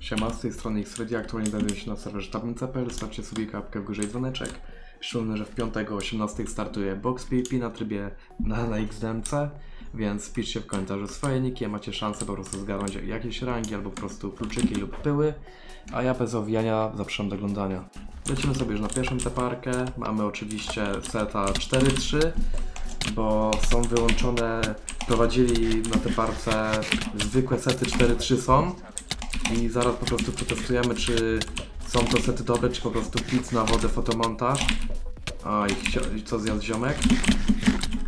Siema, z tej strony Xredia, aktualnie znajduję się na serwerze tabnica.pl, stawcie sobie kapkę w górze i dzwoneczek. Szczególnie, że w piątek o 18 startuje Box PvP na trybie na, na XDMC, więc piszcie w komentarzu swoje niki, macie szansę po prostu zgarnąć jakieś rangi albo po prostu kluczyki lub pyły, a ja bez owijania zapraszam do oglądania. Lecimy sobie już na pierwszą teparkę, mamy oczywiście seta 4-3, bo są wyłączone, prowadzili na teparce zwykłe sety 4-3 są, i zaraz po prostu przetestujemy, czy są to sety dobre, czy po prostu pic na wodę, fotomontaż. I co zjadł ziomek?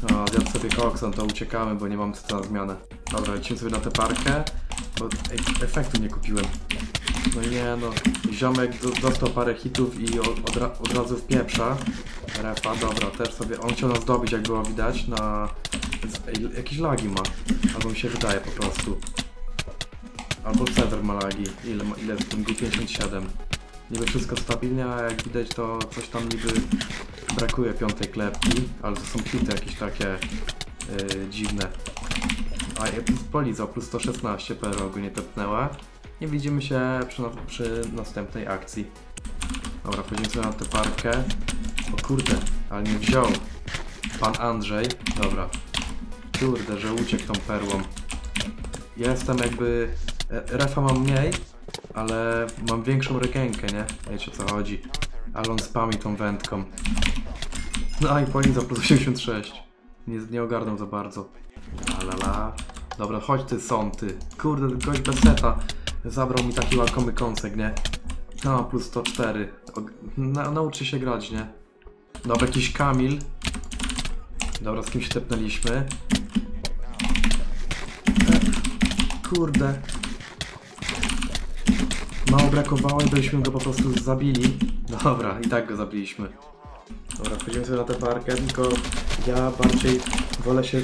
A zjadł sobie koksa, no to uciekamy, bo nie mam co na zmianę. Dobra, lecimy sobie na tę parkę, bo ej, efektu nie kupiłem. No nie no, ziomek do, dostał parę hitów i od, od, ra- od razu w pieprza. Refa, dobra, też sobie, on chciał nas dobić jak było widać na... jakieś lagi ma, albo mi się wydaje po prostu. Albo Cedar ma lagi. Ile, ile jest pingu? 57. Niby wszystko stabilnie, a jak widać to coś tam niby brakuje piątej klepki, ale to są hity jakieś takie yy, dziwne. A ja plus polizał, plus 116 PR ogólnie tepnęła. Nie widzimy się przy, na- przy następnej akcji. Dobra, wchodzimy na tę parkę. O kurde, ale nie wziął. Pan Andrzej. Dobra. Kurde, że uciekł tą perłą. Ja jestem jakby... e, Refa mam mniej, ale mam większą rekenkę, nie? Wiecie o co chodzi. Ale on spami tą wędką. No i Poliza plus 86. Nie, nie ogarnął za bardzo. La la. Dobra, chodź ty są ty. Kurde, gość bez seta. Zabrał mi taki łakomy kąsek, nie? No, plus 104. Og- Na, nauczy się grać, nie? Dobra, jakiś Kamil. Dobra, z kim się tepnęliśmy? Kurde. Mało brakowało i byśmy go po prostu zabili. Dobra, i tak go zabiliśmy. Dobra, wchodzimy sobie na tę parkę, tylko ja bardziej wolę się...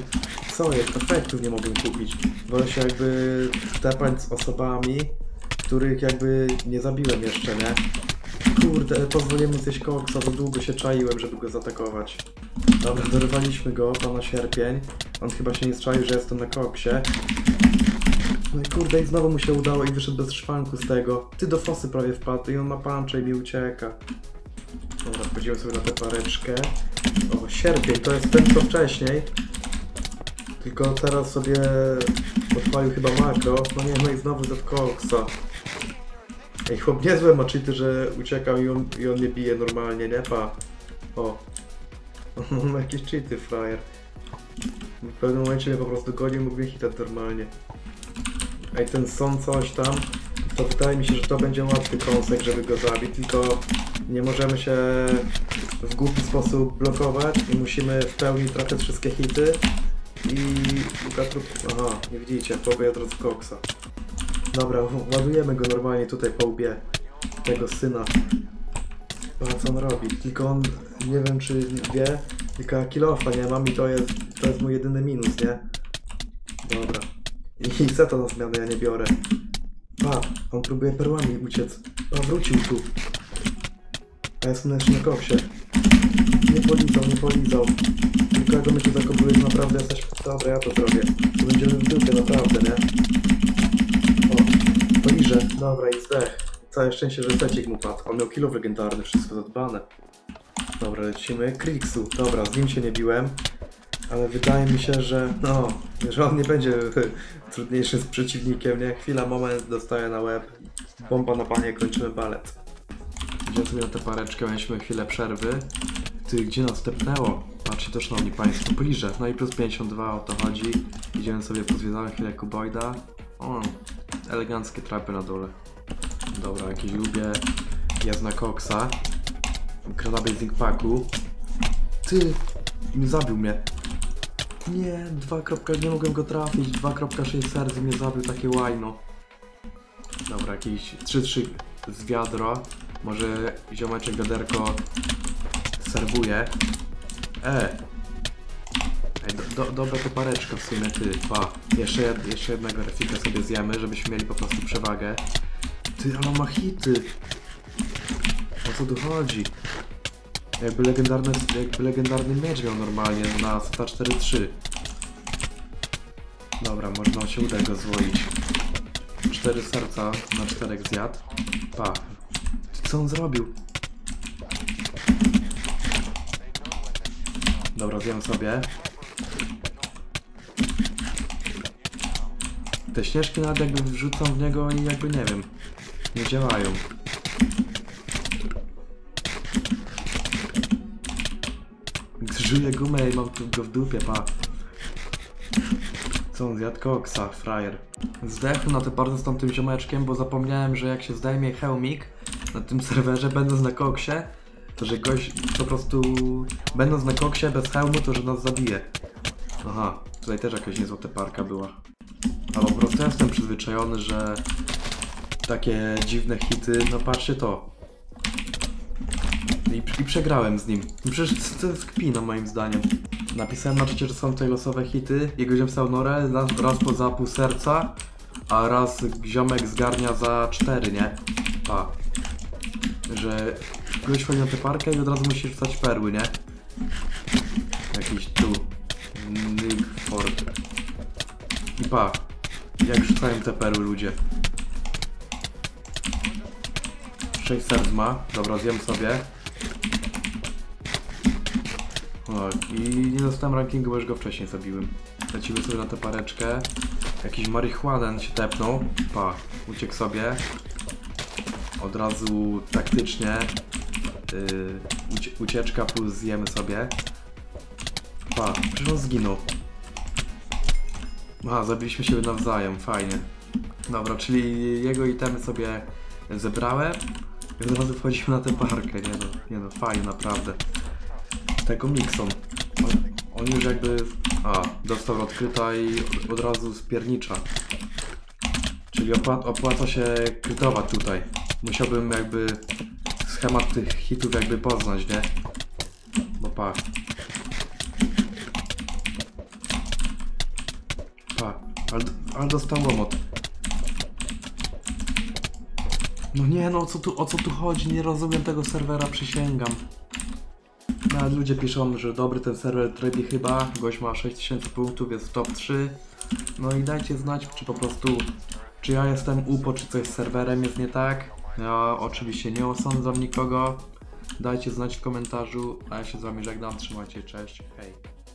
Co jest? Efektów nie mogę kupić. Wolę się jakby tepać z osobami, których jakby nie zabiłem jeszcze, nie? Kurde, pozwoliłem mu zjeść koksa, za długo się czaiłem, żeby go zaatakować. Dobra, dorywaliśmy go, pana sierpień. On chyba się nie strzaił, że jestem na koksie. No i kurde, i znowu mu się udało i wyszedł bez szwanku z tego. Ty do fosy prawie wpadł i on ma puncze i mi ucieka. Dobra, wchodzimy sobie na tę pareczkę. O, sierpień, to jest ten co wcześniej. Tylko teraz sobie odpalił chyba makro. No nie, no i znowu do koksa. Ej, chłop niezłe ma cheaty, że uciekam i on, i on mnie bije normalnie, nie? Pa. O. On ma jakieś cheaty, frajer. W pewnym momencie mnie po prostu gonił, mógł mnie hitać normalnie. Ej, ten są coś tam, to wydaje mi się, że to będzie łatwy kąsek, żeby go zabić, tylko nie możemy się w głupi sposób blokować i musimy w pełni trafiać wszystkie hity i. Aha, nie widzicie, pobiję od razu koksa. Dobra, ładujemy go normalnie tutaj po łbie tego syna. Zobacz co on robi, tylko on, nie wiem czy wie, tylko kilofa nie mam i to jest, to jest mój jedyny minus, nie? Dobra. I za to na zmianę ja nie biorę. Pa, on próbuje perłami uciec. Pa, wrócił tu. A ja jestem na koksie. Nie polizał, nie polizał. Tylko jak my tu zakopujesz, naprawdę jesteś... Dobra, ja to zrobię. To będziemy w dupie, naprawdę, nie? O, poliżę. Dobra, i zdech. Całe szczęście, że secik mu padł. On miał kilo legendarny, wszystko zadbane. Dobra, lecimy. Kriksu. Dobra, z nim się nie biłem. Ale wydaje mi się, że no, że on nie będzie trudniejszym z przeciwnikiem, nie? Chwila, moment, dostaje na łeb. Bomba na panie, kończymy balet. Idziemy sobie na tę pareczkę, mieliśmy chwilę przerwy. Ty, gdzie nas tepnęło? Patrzcie to, szanowni państwo, bliżej. No i plus 52, o to chodzi. Idziemy sobie, pozwiedzamy chwilę Kuboida. O, eleganckie trapy na dole. Dobra, jakieś lubię. Jest na koksa. Granabej z packu. Ty, zabił mnie. Nie, 2. kropka- nie mogłem go trafić. 2.6 serc mnie zabił, takie łajno. Dobra, jakieś 3-3 z wiadra. Może ziomeczek wiaderko serwuje. E! Ej, do, do, dobra to pareczka w sumie, ty, pa. Jeszcze, jed, jeszcze jednego refika sobie zjemy, żebyśmy mieli po prostu przewagę. Ty, ale ma hity. O co tu chodzi? Jakby legendarny, jakby legendarny miecz miał normalnie na Seta 4-3. Dobra, można się uda go złoić. cztery serca na czterech zjadł. Pa. Co on zrobił? Dobra, zjem sobie. Te śnieżki nawet jakby wrzucam w niego i jakby nie wiem. Nie działają. Żuję gumę i mam go w dupie, pa. Co on zjadł? Koksa, frajer. Zdechł na te bardzo z tamtym ziomeczkiem, bo zapomniałem, że jak się zdejmie hełmik na tym serwerze, będąc na koksie, to że gość po prostu, będąc na koksie bez hełmu, to że nas zabije. Aha, tutaj też jakaś niezłota parka była. Albo po prostu jestem przyzwyczajony, że takie dziwne hity, no patrzcie to. I, I przegrałem z nim. Przecież to jest kpina moim zdaniem. Napisałem na czacie, że są tutaj losowe hity. Jego ziom stał norę, raz, raz po za pół serca, a raz ziomek zgarnia za cztery, nie? Pa. Że gość wchodzi na tę parkę i od razu musi rzucać perły, nie? Jakiś tu. Nigford. I pa. Jak rzucają te perły ludzie. 6 serc ma. Dobra, zjem sobie. O, i nie dostałem rankingu, bo już go wcześniej zabiłem. Lecimy sobie na tę pareczkę. Jakiś marihuanen się tepnął. Pa, uciekł sobie. Od razu taktycznie. Yy, ucie ucieczka plus zjemy sobie. Pa, przecież on zginął. Aha, zabiliśmy siebie nawzajem, fajnie. Dobra, czyli jego itemy sobie zebrałem. I od razu wchodzimy na tę parkę, nie no, nie no, fajnie, naprawdę. Tego Mixon. On, on już jakby... A, dostał odkryta i od razu spiernicza. Czyli opła opłaca się krytować tutaj. Musiałbym jakby schemat tych hitów jakby poznać, nie? Bo pa. Pa, ale, ale dostał łomot. No nie no, o co, tu, o co tu chodzi? Nie rozumiem tego serwera, przysięgam. Ale ludzie piszą, że dobry ten serwer trybi chyba, gość ma 6000 punktów, jest w top 3. No i dajcie znać, czy po prostu, czy ja jestem upo, czy coś z serwerem jest nie tak. Ja oczywiście nie osądzam nikogo. Dajcie znać w komentarzu, a ja się z wami żegnam, trzymajcie, cześć, hej.